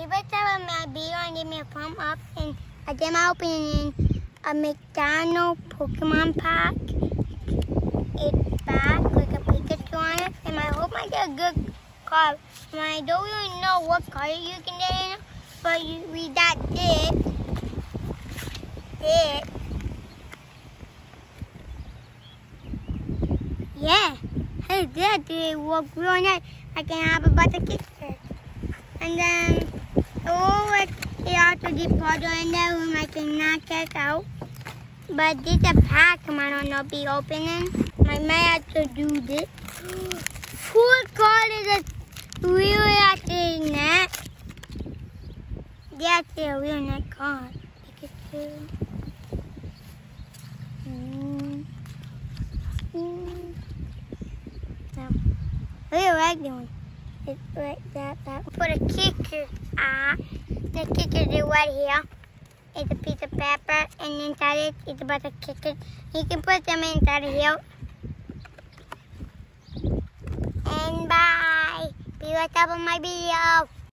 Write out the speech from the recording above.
Us up my video and give me a thumb up and I did my opening in a McDonald's Pokemon pack. It's back with a Pikachu on it and I hope I get a good card. And I don't really know what color you can get in, but you read that did. It. Yeah. Hey, that did work really nice. I can have a butter kicker. And then, did puzzle in there room I can knock it out. But this a pack I don't be opening. I may have to do this. Four card is a real actually net. That's a real net card. Mm. Mm. No. What I'm doing. It's like that, that. Put a kicker ah. The kicker is right here. It's a piece of paper and inside it is about a kickers. You can put them inside here. And bye. Be right up on my video.